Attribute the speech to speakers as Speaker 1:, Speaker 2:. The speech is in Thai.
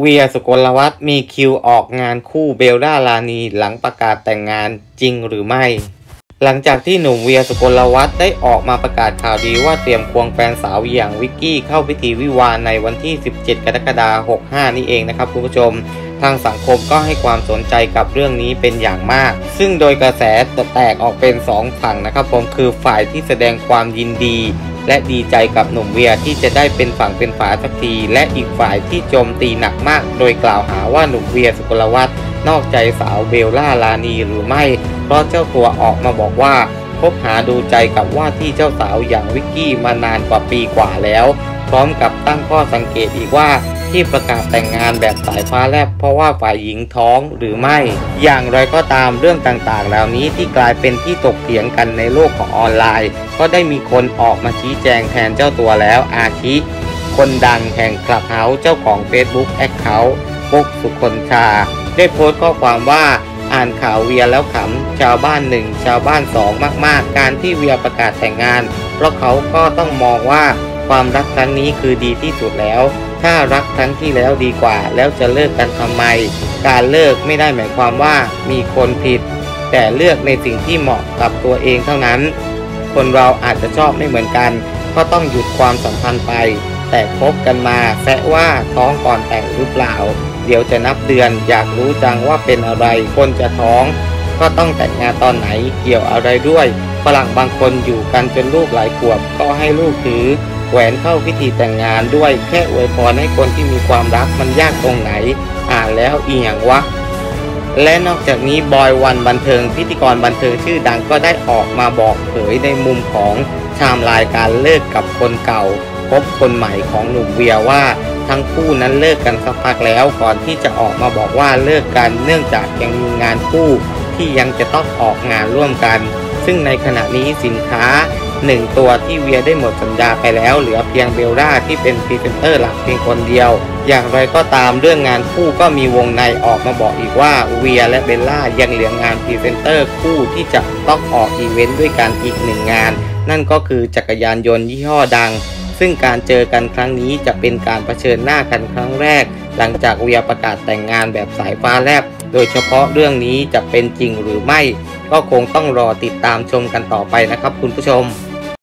Speaker 1: เวียสุกลวัฒน์มีคิวออกงานคู่เบลล่าลานีหลังประกาศแต่งงานจริงหรือไม่ หลังจากที่หนุ่มเวียสุกลวัฒน์ได้ออกมาประกาศข่าวดีว่าเตรียมควงแฟนสาวอย่างวิกกี้เข้าพิธีวิวาในวันที่ 17 กรกฎาคม 65 นี่เองนะครับคุณผู้ชม ทางสังคมก็ให้ความสนใจกับเรื่องนี้เป็นอย่างมาก ซึ่งโดยกระแสแตกออกเป็น 2 ฝั่งนะครับผมคือฝ่ายที่แสดงความยินดี และดีใจกับหนุ่มเวียที่จะได้เป็นฝั่งเป็นฝาสักที และอีกฝ่ายที่โจมตีหนักมาก โดยกล่าวหาว่าหนุ่มเวียสุกลวัฒน์นอกใจสาวเบลล่าราณีหรือไม่ เพราะเจ้าตัวออกมาบอกว่าคบหาดูใจกับว่าที่เจ้าสาวอย่างวิกกี้มานานกว่าปีกว่าแล้ว พร้อมกับตั้งข้อสังเกตอีกว่าที่ประกาศแต่งงานแบบสายฟ้าแลบเพราะว่าฝ่ายหญิงท้องหรือไม่ อย่างไรก็ตามเรื่องต่างๆ เหล่านี้ที่กลายเป็นที่ถกเถียงกันในโลกของออนไลน์ ก็ได้มีคนออกมาชี้แจงแทนเจ้าตัวแล้วอาทิคนดังแห่ง Clubhouse เจ้าของ Facebook accountปุ๊กสุคนชา ได้โพสต์ข้อความว่าอ่านข่าวเวียแล้วขำชาวบ้านหนึ่งชาวบ้านสองมากๆ การที่เวียประกาศแต่งงาน เพราะเขาก็ต้องมองว่า ความรักครั้งนี้คือดีที่สุดแล้ว ถ้ารักครั้งที่แล้วดีกว่า แล้วจะเลิกกันทำไม การเลิกไม่ได้หมายความว่ามีคนผิด แต่เลือกในสิ่งที่เหมาะกับตัวเองเท่านั้น คนเราอาจจะชอบไม่เหมือนกัน ก็ต้องหยุดความสัมพันธ์ไป แต่คบกันมาแซะว่าท้องก่อนแต่งหรือเปล่า เดี๋ยวจะนับเดือนอยากรู้จังว่าเป็นอะไร คนจะท้อง ก็ต้องแต่งงานตอนไหนเกี่ยวอะไรด้วยฝรั่งบางคนอยู่กันจนลูกหลายขวบก็ให้ลูกถือ หวนเข้าพิธีแต่งงานด้วยแค่อวยพรให้คนที่มีความรักมันยากตรงไหน อ่านแล้วอีหยังวะและนอกจากนี้บอยวันบันเทิงพิธีกรบันเทิงชื่อดังก็ได้ออกมาบอกเผยในมุมของชามลายการเลิกกับคนเก่า พบคนใหม่ของหนุ่มเวียร์ว่าทั้งคู่นั้นเลิกกันสักพักแล้วก่อนที่จะออกมาบอกว่าเลิกกันเนื่องจากยังมีงานคู่ที่ยังจะต้องออกงานร่วมกัน ซึ่งในขณะนี้สินค้า หนึ่งตัวที่เวียร์ได้หมดสัญญาไปแล้ว เหลือเพียงเบลล่าที่เป็นพรีเซนเตอร์หลักเพียงคนเดียว อย่างไรก็ตามเรื่องงานคู่ก็มีวงในออกมาบอกอีกว่าเวียร์และเบลล่ายังเหลืองานพรีเซนเตอร์คู่ที่จะต้องออกอีเวนต์ด้วยกันอีกหนึ่งงาน นั่นก็คือจักรยานยนต์ยี่ห้อดัง ซึ่งการเจอกันครั้งนี้จะเป็นการเผชิญหน้ากันครั้งแรก หลังจากเวียประกาศแต่งงานแบบสายฟ้าแลบโดยเฉพาะเรื่องนี้จะเป็นจริงหรือไม่ ก็คงต้องรอติดตามชมกันต่อไปนะครับคุณผู้ชม